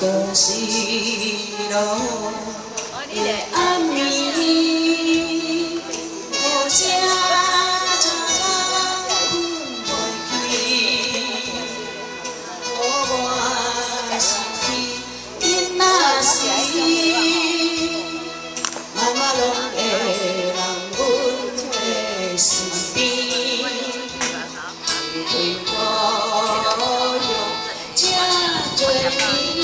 có gì đâu Ở đi để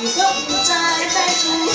你都不在再见